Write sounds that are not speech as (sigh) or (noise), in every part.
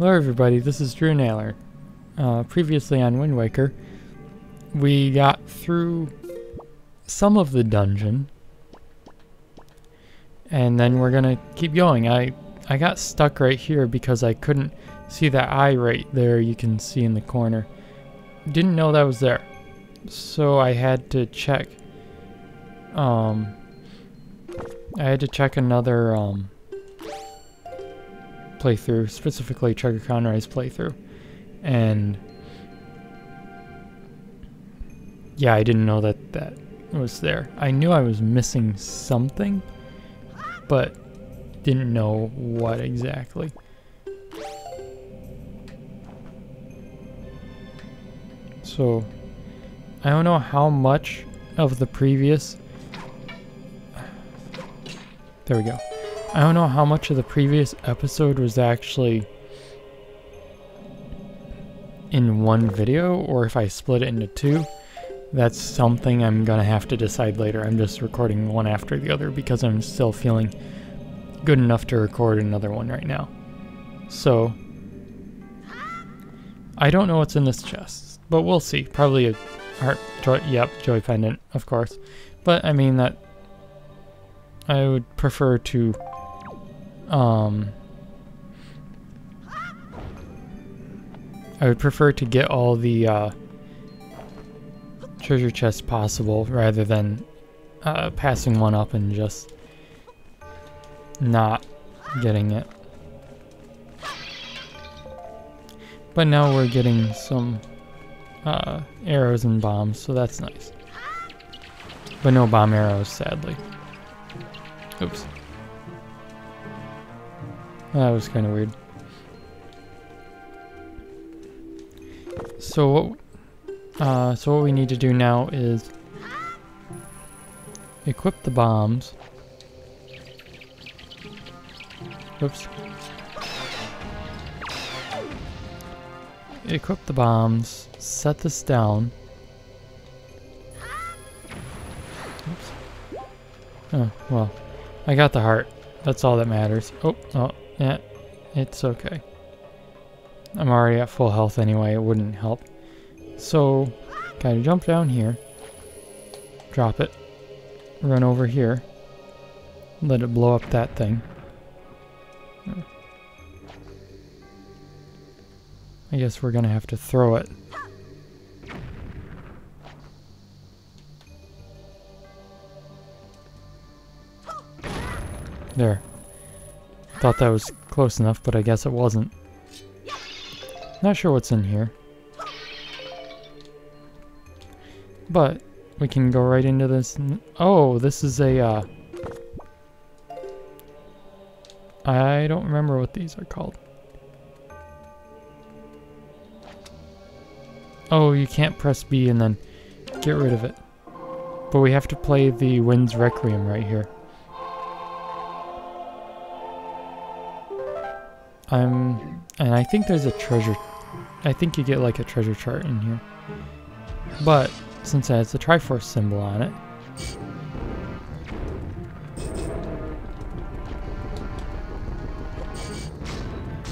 Hello everybody, this is Drew Naylor. Uh, previously on Wind Waker, we got through some of the dungeon, and then we're gonna keep going. I I got stuck right here because I couldn't see that eye right there you can see in the corner. Didn't know that was there, so I had to check. Um, I had to check another um playthrough, specifically Trigger Conroy's playthrough. And yeah, I didn't know that that was there. I knew I was missing something, but didn't know what exactly. So, I don't know how much of the previous... There we go. I don't know how much of the previous episode was actually in one video or if I split it into two. That's something I'm gonna have to decide later. I'm just recording one after the other because I'm still feeling good enough to record another one right now. So, I don't know what's in this chest, but we'll see. Probably a heart, joy, yep, joy pendant, of course. But I mean that I would prefer to um, I would prefer to get all the uh, treasure chests possible rather than uh, passing one up and just not getting it. But now we're getting some uh, arrows and bombs, so that's nice. But no bomb arrows, sadly. Oops. That was kind of weird. So what, uh, so what we need to do now is equip the bombs. Oops. Equip the bombs, set this down. Oops. Oh, well. I got the heart. That's all that matters. Oh, oh, yeah, it's okay. I'm already at full health anyway, it wouldn't help. So, gotta jump down here, drop it, run over here, let it blow up that thing. I guess we're gonna have to throw it. There. Thought that was close enough, but I guess it wasn't. Not sure what's in here. But we can go right into this. Oh, this is a, uh, I don't remember what these are called. Oh, you can't press B and then get rid of it. But we have to play the Wind's Requiem right here. I'm, and I think there's a treasure, I think you get like a treasure chart in here. But, since it has the Triforce symbol on it,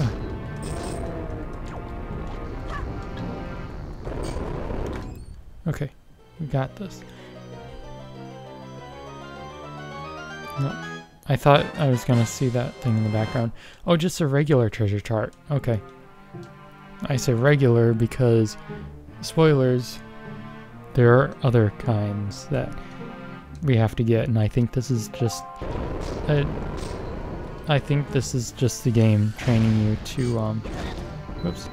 oh. Okay, we got this. I thought I was gonna see that thing in the background. Oh, just a regular treasure chart. Okay. I say regular because, spoilers, there are other kinds that we have to get, and I think this is just... A, I think this is just the game training you to, um... Whoops.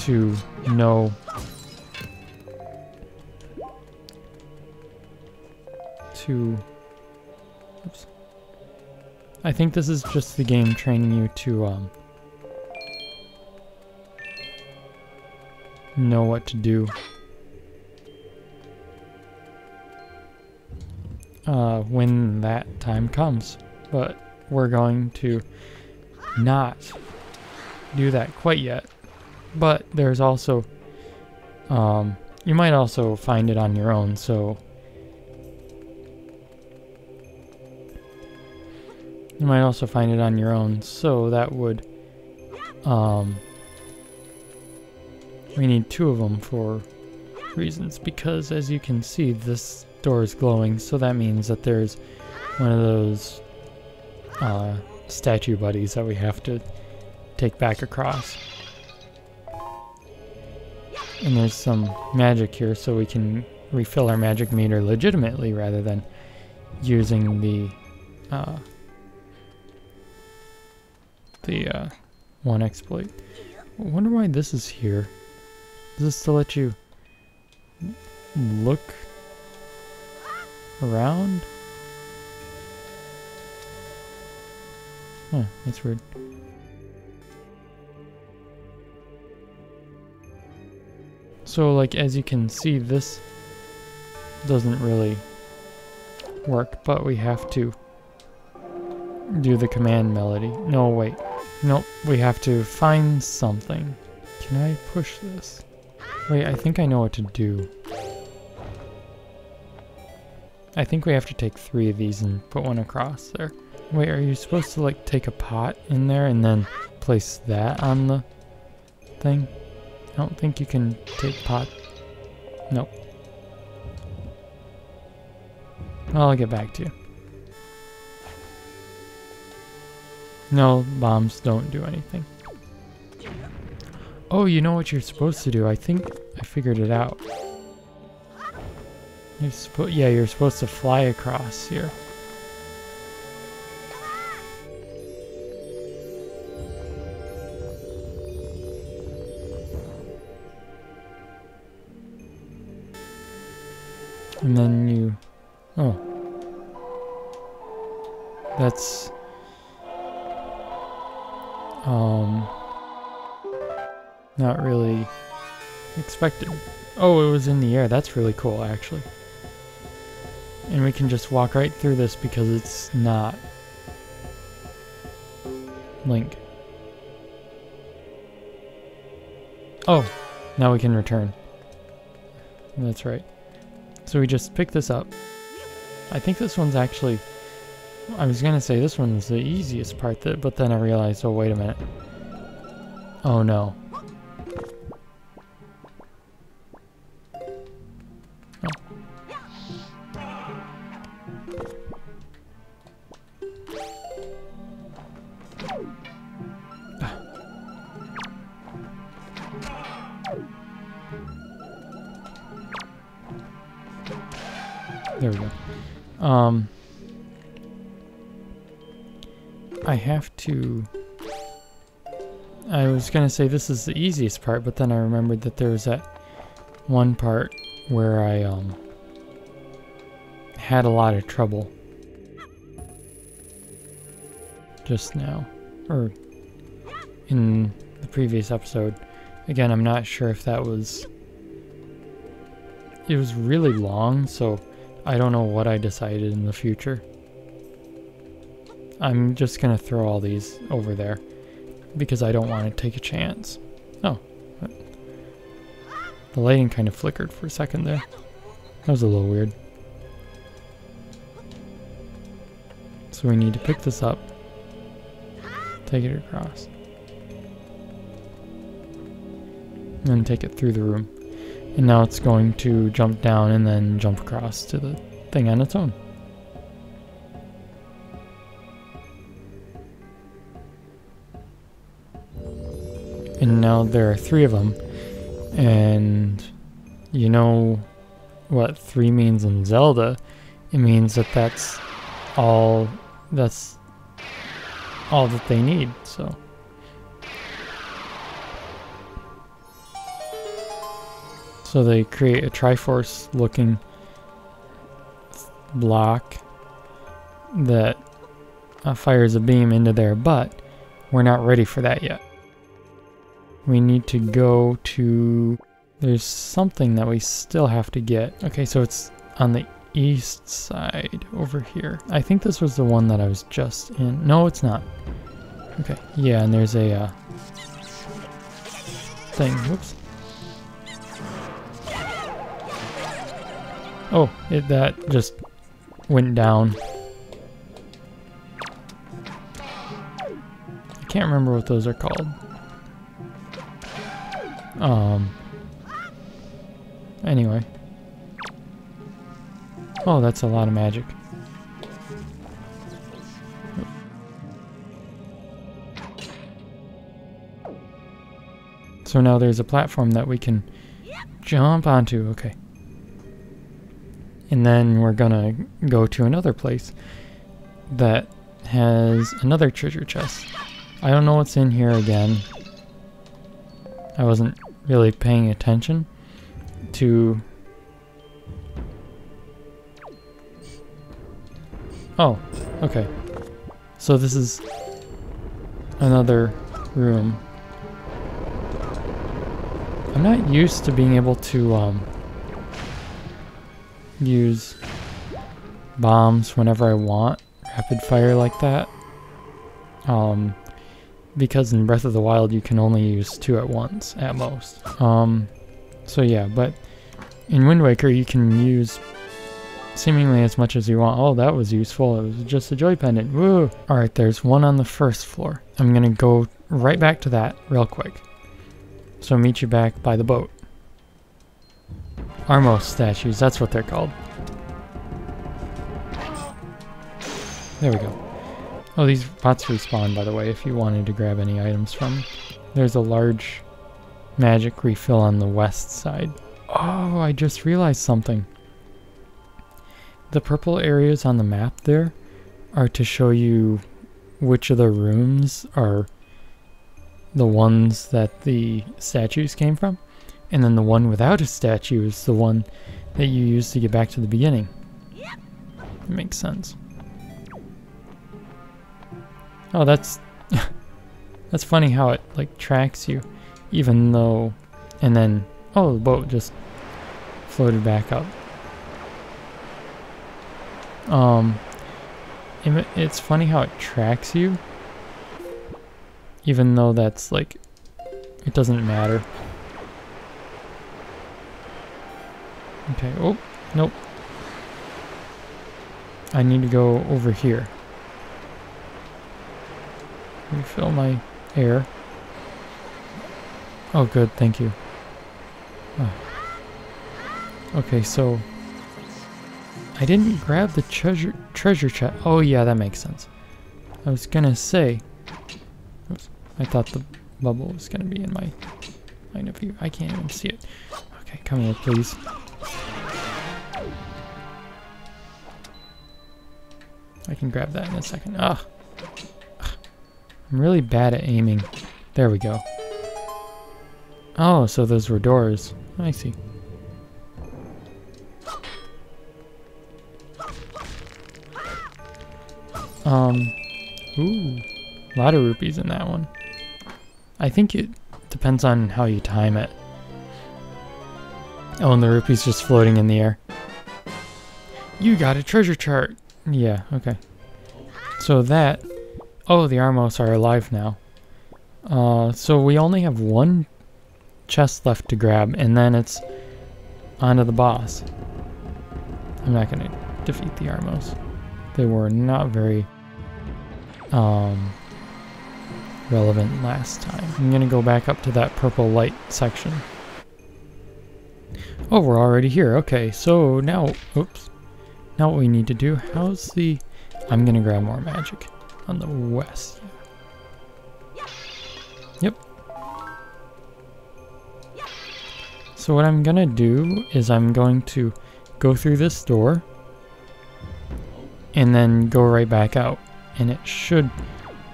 To know. To oops. I think this is just the game training you to um know what to do. Uh, when that time comes. But we're going to not do that quite yet but there's also, um, you might also find it on your own, so you might also find it on your own, so that would, um, we need two of them for reasons, because as you can see, this door is glowing, so that means that there's one of those uh, statue buddies that we have to take back across. And there's some magic here, so we can refill our magic meter legitimately rather than using the, uh, the uh, one exploit. I wonder why this is here. Is this to let you look around? Huh, that's weird. So like as you can see this doesn't really work, but we have to do the command melody. No, wait. Nope, we have to find something. Can I push this? Wait, I think I know what to do. I think we have to take three of these and put one across there. Wait, are you supposed to like take a pot in there and then place that on the thing? I don't think you can take pot. Nope. I'll get back to you. No, bombs don't do anything. Oh, you know what you're supposed to do. I think I figured it out. You're yeah, you're supposed to fly across here. And then you, oh, that's um, not really expected. Oh, it was in the air. That's really cool, actually. And we can just walk right through this because it's not Link. Oh, now we can return. That's right. So we just pick this up. I think this one's actually I was gonna say this one's the easiest part, that, but then I realized, oh wait a minute. Oh no. Have to... I was gonna say this is the easiest part, but then I remembered that there was that one part where I um had a lot of trouble just now, or in the previous episode. Again, I'm not sure if that was... It was really long, so I don't know what I decided in the future. I'm just going to throw all these over there because I don't want to take a chance. Oh. The lighting kind of flickered for a second there. That was a little weird. So we need to pick this up, take it across, and take it through the room. And now it's going to jump down and then jump across to the thing on its own. Now there are three of them. And you know what three means in Zelda? It means that that's all. That's all that they need. So. So they create a Triforce looking block that uh, fires a beam into there, but we're not ready for that yet we need to go to... There's something that we still have to get. Okay, so it's on the east side over here. I think this was the one that I was just in. No, it's not. Okay, yeah, and there's a uh, thing. Whoops. Oh, it, that just went down. I can't remember what those are called. Um. Anyway. Oh, that's a lot of magic. So now there's a platform that we can jump onto. Okay. And then we're gonna go to another place that has another treasure chest. I don't know what's in here again. I wasn't really paying attention to... Oh, okay. So this is another room. I'm not used to being able to um, use bombs whenever I want, rapid fire like that. Um, because in Breath of the Wild you can only use two at once at most. Um, so yeah, but in Wind Waker you can use seemingly as much as you want. Oh, that was useful. It was just a joy pendant. Woo! Alright, there's one on the first floor. I'm gonna go right back to that real quick. So meet you back by the boat. Armos statues, that's what they're called. There we go. Oh, these pots respawn, by the way, if you wanted to grab any items from. There's a large magic refill on the west side. Oh, I just realized something. The purple areas on the map there are to show you which of the rooms are the ones that the statues came from. And then the one without a statue is the one that you use to get back to the beginning. It makes sense. Oh, that's (laughs) that's funny how it like tracks you, even though, and then oh, the boat just floated back up. Um, it's funny how it tracks you, even though that's like, it doesn't matter. Okay, oh, nope. I need to go over here. Refill my air. Oh good, thank you. Oh. Okay, so I didn't grab the treasure treasure chest. Oh yeah, that makes sense. I was gonna say. Oops, I thought the bubble was gonna be in my line of view. I can't even see it. Okay, come here, please. I can grab that in a second. Ah. I'm really bad at aiming. There we go. Oh, so those were doors. I see. Um, ooh, a lot of rupees in that one. I think it depends on how you time it. Oh, and the rupees just floating in the air. You got a treasure chart. Yeah, okay. So that Oh, the Armos are alive now. Uh, so we only have one chest left to grab, and then it's onto the boss. I'm not going to defeat the Armos. They were not very um, relevant last time. I'm going to go back up to that purple light section. Oh, we're already here. Okay, so now, oops. Now what we need to do, how's the... I'm going to grab more magic on the west. Yep. So what I'm gonna do is I'm going to go through this door and then go right back out. And it should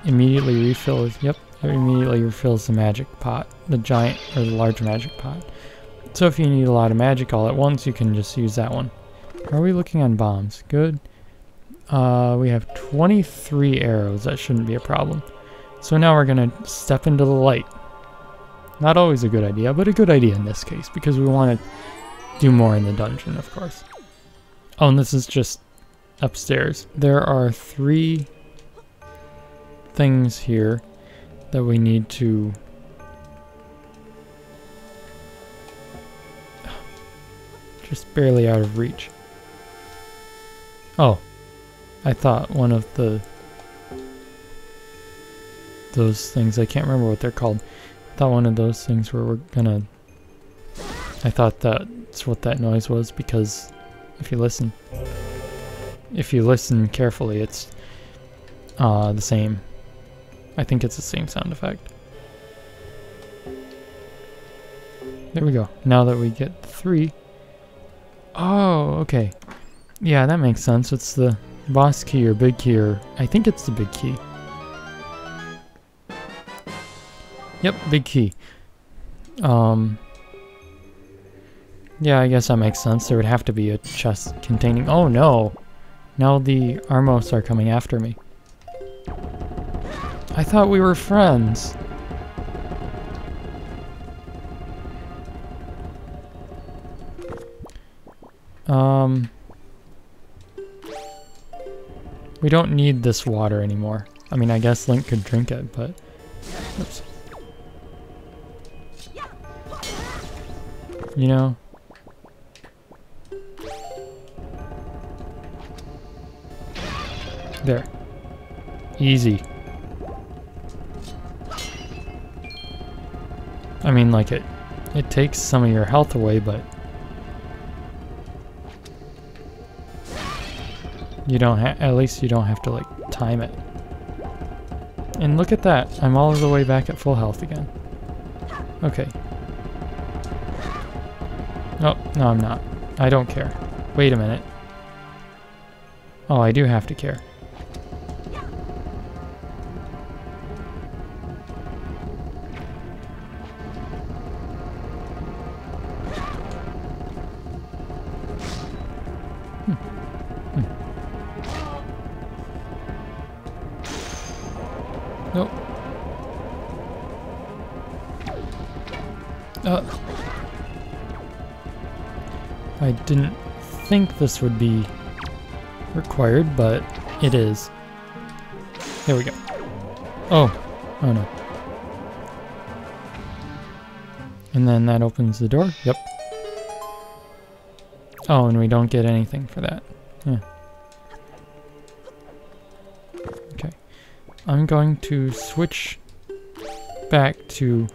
immediately refill yep it immediately refills the magic pot the giant or the large magic pot. So if you need a lot of magic all at once you can just use that one. Are we looking on bombs? Good uh, we have 23 arrows. That shouldn't be a problem. So now we're going to step into the light. Not always a good idea, but a good idea in this case, because we want to do more in the dungeon, of course. Oh, and this is just upstairs. There are three things here that we need to... (sighs) Just barely out of reach. Oh, I thought one of the those things. I can't remember what they're called. I thought one of those things where we're gonna. I thought that's what that noise was because if you listen, if you listen carefully, it's uh, the same. I think it's the same sound effect. There we go. Now that we get three. Oh, okay. Yeah, that makes sense. It's the boss key or big key or... I think it's the big key. Yep, big key. Um... Yeah, I guess that makes sense. There would have to be a chest containing... Oh, no! Now the Armos are coming after me. I thought we were friends. Um... We don't need this water anymore. I mean, I guess Link could drink it, but... Oops. You know? There. Easy. I mean, like, it, it takes some of your health away, but... You don't have, at least you don't have to, like, time it. And look at that, I'm all the way back at full health again. Okay. Oh, no I'm not. I don't care. Wait a minute. Oh, I do have to care. This would be required, but it is. There we go. Oh. Oh no. And then that opens the door. Yep. Oh, and we don't get anything for that. Yeah. Okay. I'm going to switch back to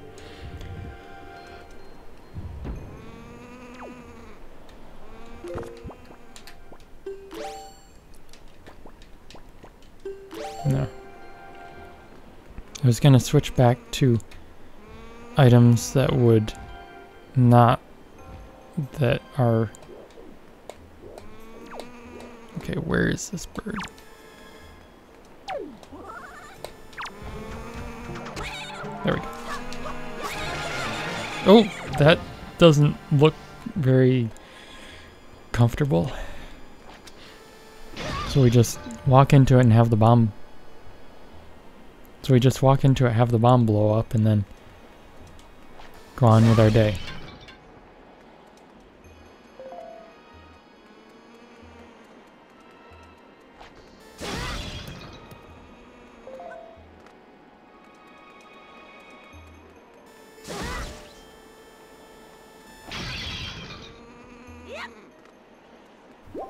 was going to switch back to items that would not that are Okay, where is this bird? There we go. Oh, that doesn't look very comfortable. So we just walk into it and have the bomb. So we just walk into it, have the bomb blow up, and then go on with our day.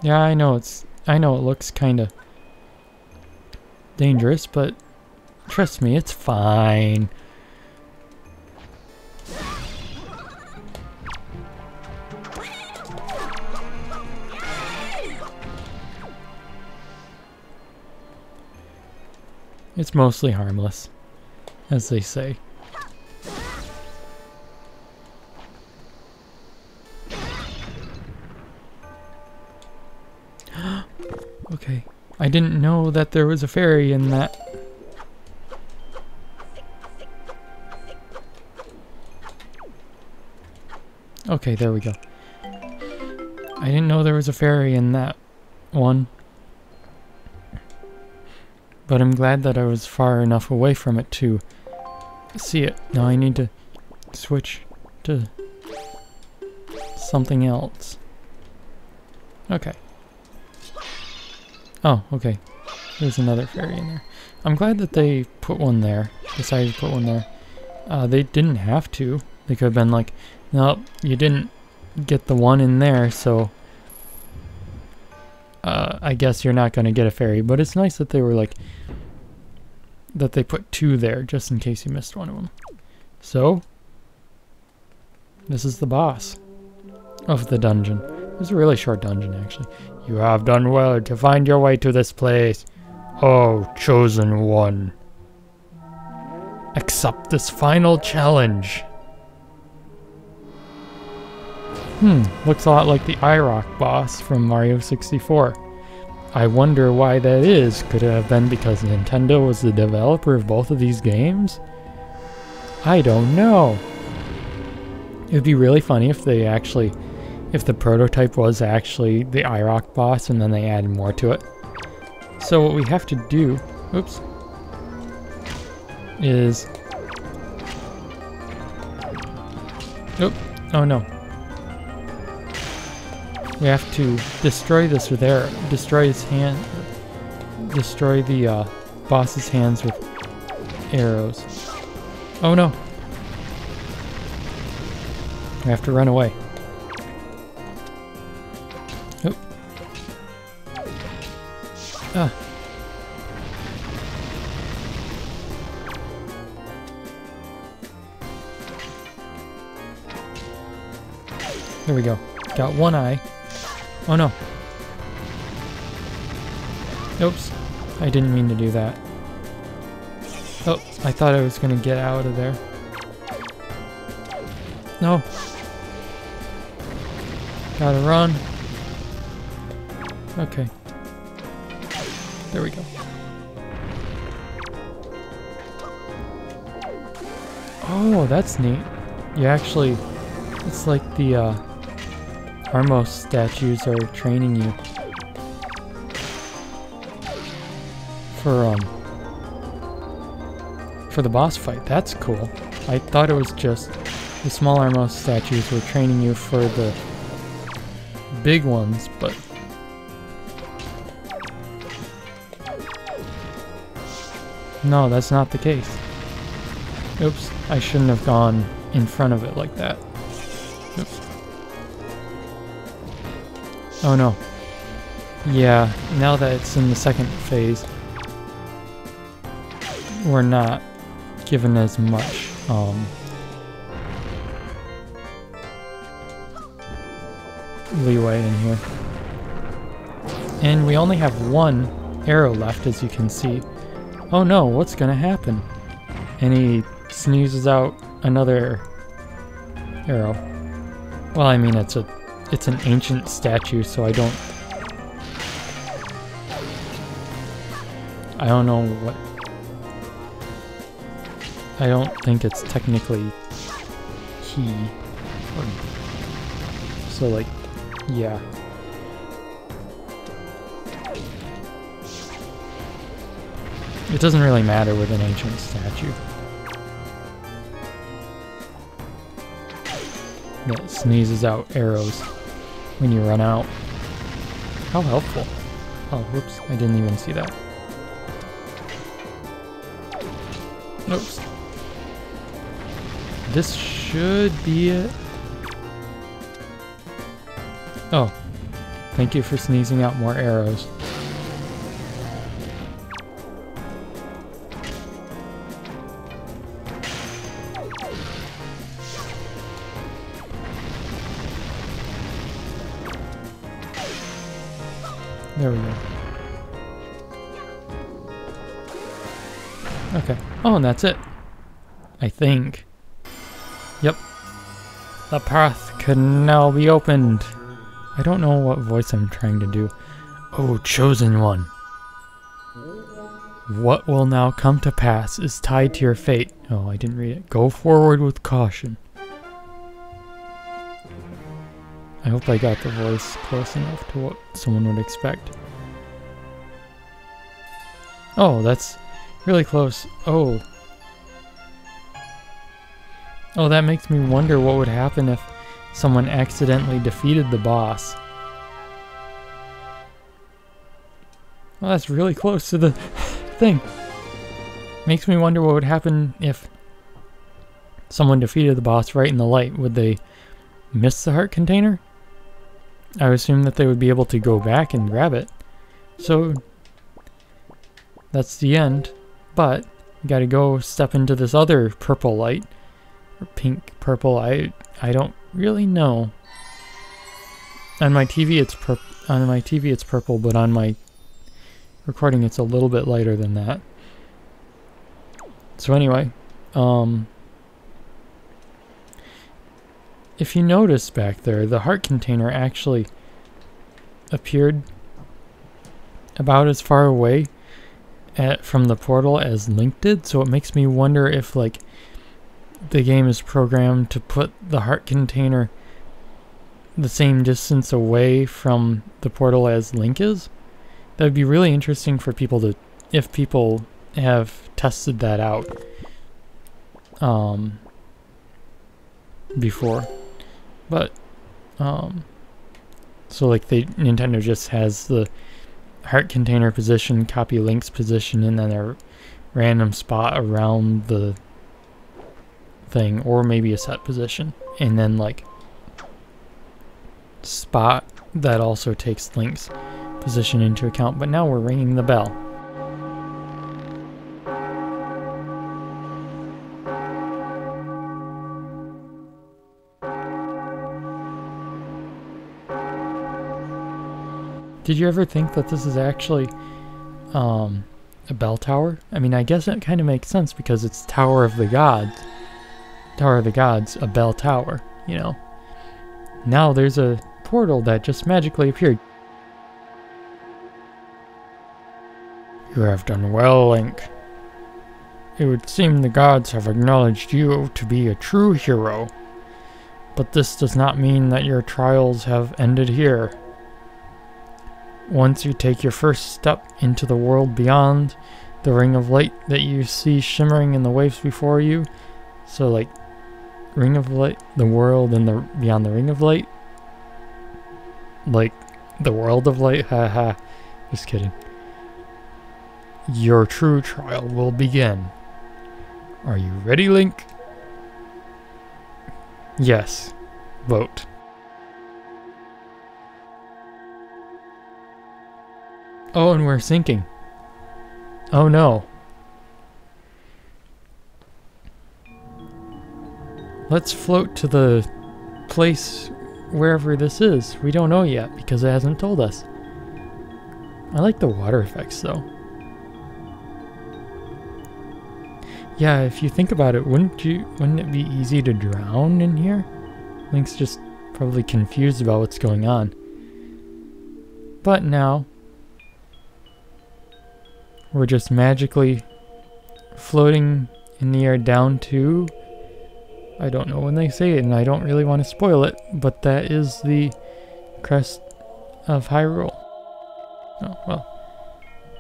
Yeah, I know it's I know it looks kind of dangerous, but trust me, it's fine. It's mostly harmless, as they say. (gasps) okay. I didn't know that there was a fairy in that. Okay, there we go. I didn't know there was a fairy in that one. But I'm glad that I was far enough away from it to see it. Now I need to switch to something else. Okay. Oh, okay. There's another fairy in there. I'm glad that they put one there. Decided to put one there. Uh, they didn't have to. They could have been like, nope, you didn't get the one in there, so uh, I guess you're not going to get a fairy. But it's nice that they were like, that they put two there just in case you missed one of them. So, this is the boss of the dungeon. It's a really short dungeon, actually. You have done well to find your way to this place. Oh, chosen one. Accept this final challenge. Hmm, looks a lot like the Eyerok boss from Mario 64. I wonder why that is. Could it have been because Nintendo was the developer of both of these games? I don't know. It would be really funny if they actually, if the prototype was actually the Eyerok boss and then they added more to it. So what we have to do, oops, is, oop, oh no, we have to destroy this with arrow. Destroy his hand. Destroy the uh, boss's hands with arrows. Oh no. We have to run away. Oh. Ah. There we go. Got one eye. Oh no. Oops. I didn't mean to do that. Oh, I thought I was gonna get out of there. No. Gotta run. Okay. There we go. Oh, that's neat. You actually, it's like the, uh, Armos statues are training you for um for the boss fight. That's cool. I thought it was just the small Armos statues were training you for the big ones, but no, that's not the case. Oops, I shouldn't have gone in front of it like that. Oh no. Yeah, now that it's in the second phase, we're not given as much um, leeway in here. And we only have one arrow left, as you can see. Oh no, what's gonna happen? And he sneezes out another arrow. Well, I mean, it's a it's an ancient statue, so I don't... I don't know what... I don't think it's technically key. Or, so like, yeah. It doesn't really matter with an ancient statue. That sneezes out arrows when you run out. How helpful. Oh, whoops, I didn't even see that. Oops. This should be it. Oh, thank you for sneezing out more arrows. That's it. I think. Yep. The path can now be opened. I don't know what voice I'm trying to do. Oh, chosen one. What will now come to pass is tied to your fate. Oh, I didn't read it. Go forward with caution. I hope I got the voice close enough to what someone would expect. Oh, that's really close. Oh. Oh, that makes me wonder what would happen if someone accidentally defeated the boss. Well, that's really close to the (laughs) thing. Makes me wonder what would happen if someone defeated the boss right in the light. Would they miss the heart container? I would assume that they would be able to go back and grab it. So that's the end, but You gotta go step into this other purple light. Or pink, purple, I I don't really know. On my TV it's pur on my TV it's purple, but on my recording it's a little bit lighter than that. So anyway, um if you notice back there, the heart container actually appeared about as far away at, from the portal as Link did, so it makes me wonder if like the game is programmed to put the heart container the same distance away from the portal as Link is. That would be really interesting for people to, if people have tested that out um, before. But, um, so like the Nintendo just has the heart container position, copy Link's position, and then a random spot around the thing, or maybe a set position, and then like spot that also takes Link's position into account. But now we're ringing the bell. Did you ever think that this is actually um, a bell tower? I mean, I guess it kind of makes sense because it's Tower of the Gods. Tower of the Gods, a bell tower, you know. Now there's a portal that just magically appeared. You have done well, Link. It would seem the gods have acknowledged you to be a true hero. But this does not mean that your trials have ended here. Once you take your first step into the world beyond the ring of light that you see shimmering in the waves before you, so like ring of light, the world and the beyond the ring of light, like the world of light, haha, just kidding. Your true trial will begin. Are you ready, Link? Yes. Vote. Oh, and we're sinking. Oh no. Let's float to the place wherever this is. We don't know yet because it hasn't told us. I like the water effects though. Yeah, if you think about it, wouldn't you wouldn't it be easy to drown in here? Link's just probably confused about what's going on. But now we're just magically floating in the air down to I don't know when they say it and I don't really want to spoil it, but that is the crest of Hyrule. Oh, well.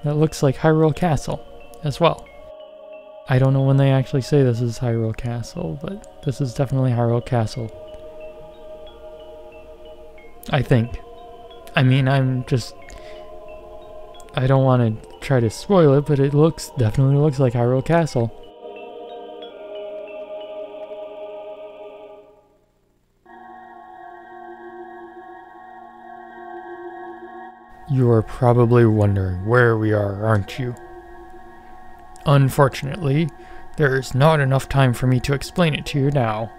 That looks like Hyrule Castle as well. I don't know when they actually say this is Hyrule Castle, but this is definitely Hyrule Castle. I think. I mean, I'm just I don't want to try to spoil it, but it looks definitely looks like Hyrule Castle. You are probably wondering where we are, aren't you? Unfortunately, there is not enough time for me to explain it to you now.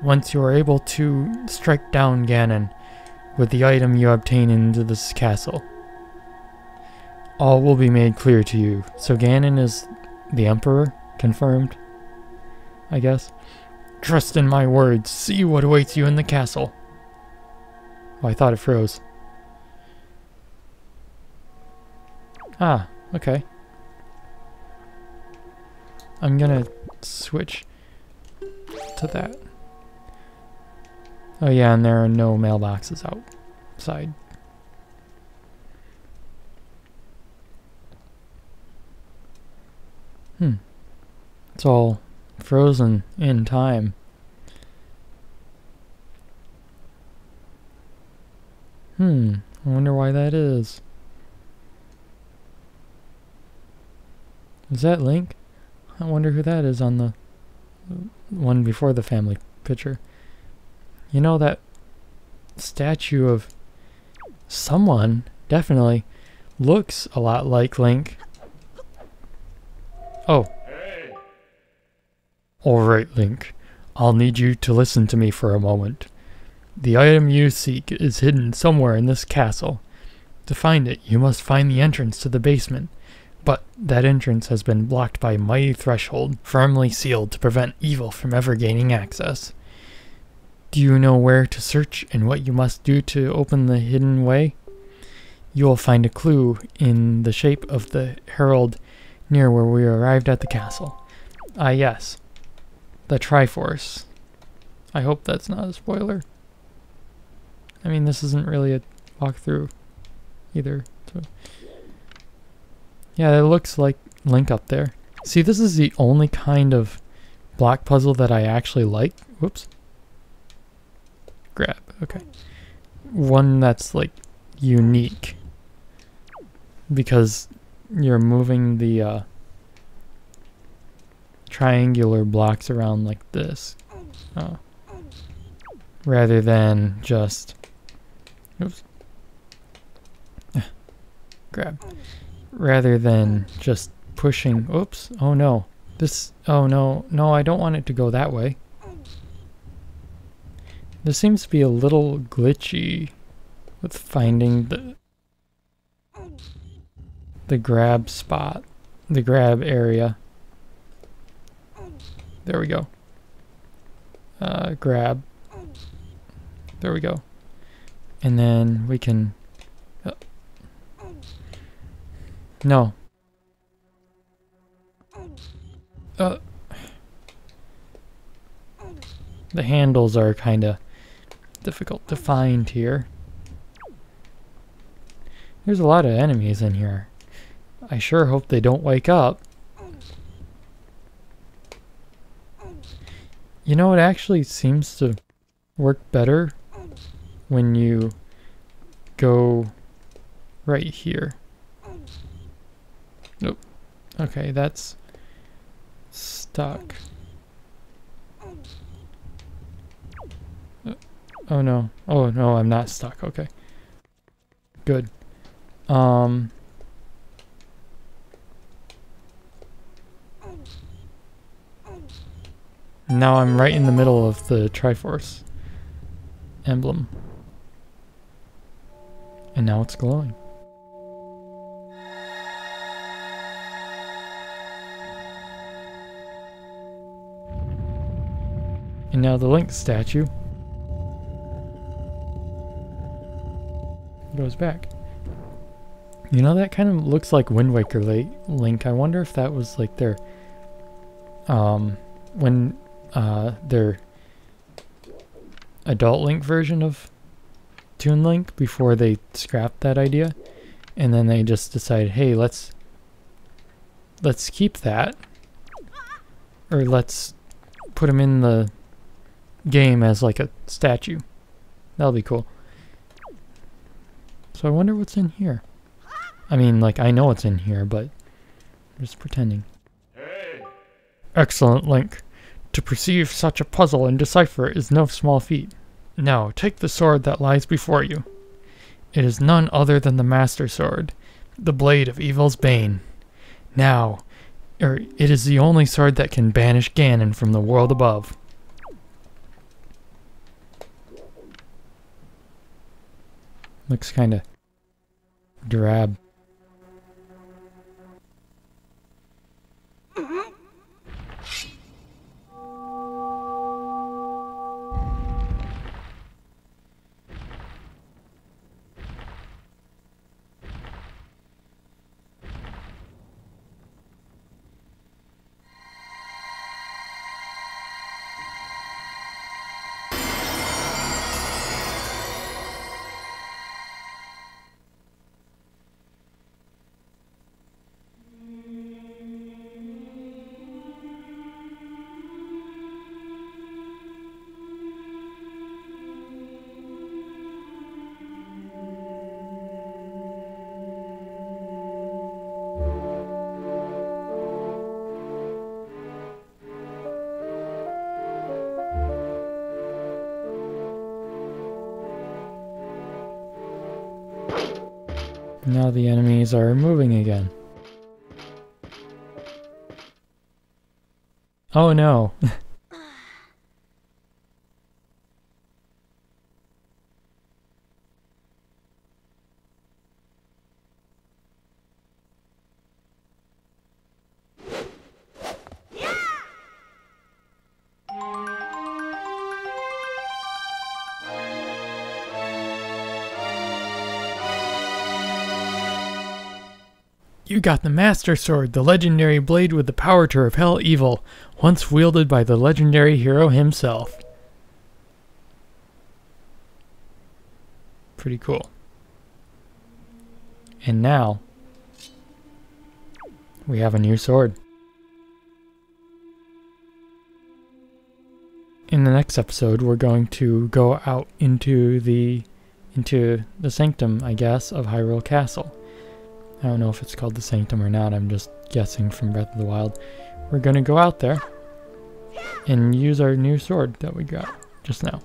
Once you are able to strike down Ganon with the item you obtain into this castle, all will be made clear to you. So Ganon is the Emperor, confirmed, I guess. Trust in my words, see what awaits you in the castle. Oh, I thought it froze. Ah, okay. I'm gonna switch to that. Oh yeah, and there are no mailboxes outside. Hmm. It's all frozen in time. Hmm. I wonder why that is. Is that Link? I wonder who that is on the one before the family picture. You know that statue of someone definitely looks a lot like Link Oh, Alright, Link. I'll need you to listen to me for a moment. The item you seek is hidden somewhere in this castle. To find it, you must find the entrance to the basement. But that entrance has been blocked by a mighty threshold, firmly sealed to prevent evil from ever gaining access. Do you know where to search and what you must do to open the hidden way? You will find a clue in the shape of the herald near where we arrived at the castle. Ah, yes. The Triforce. I hope that's not a spoiler. I mean, this isn't really a walkthrough either. So. Yeah, it looks like Link up there. See, this is the only kind of block puzzle that I actually like. Whoops. Grab, okay. One that's like unique. Because you're moving the uh, triangular blocks around like this. Oh. Rather than just... Oops. (sighs) Grab rather than just pushing. Oops. Oh no. This. Oh no. No, I don't want it to go that way. This seems to be a little glitchy with finding the the grab spot, the grab area. There we go. Uh, grab. There we go. And then we can No. Uh, the handles are kind of difficult to find here. There's a lot of enemies in here. I sure hope they don't wake up. You know, it actually seems to work better when you go right here. Okay, that's stuck. Uh, oh no. Oh no, I'm not stuck. Okay. Good. Um... Now I'm right in the middle of the Triforce emblem. And now it's glowing. And now the Link statue goes back. You know, that kind of looks like Wind Waker Link. I wonder if that was like their, um, when, uh, their adult Link version of Toon Link before they scrapped that idea. And then they just decided, hey, let's, let's keep that. Or let's put him in the game as like a statue. That'll be cool. So I wonder what's in here. I mean, like, I know what's in here, but I'm just pretending. Hey. Excellent, Link. To perceive such a puzzle and decipher it is no small feat. Now, take the sword that lies before you. It is none other than the Master Sword, the blade of evil's bane. Now, er, it is the only sword that can banish Ganon from the world above. Looks kind of drab. Now the enemies are moving again. Oh no. (laughs) got the Master Sword, the legendary blade with the power to repel evil, once wielded by the legendary hero himself. Pretty cool. And now, we have a new sword. In the next episode, we're going to go out into the into the sanctum, I guess, of Hyrule Castle. I don't know if it's called the Sanctum or not, I'm just guessing from Breath of the Wild. We're gonna go out there and use our new sword that we got just now.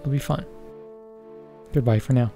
It'll be fun. Goodbye for now.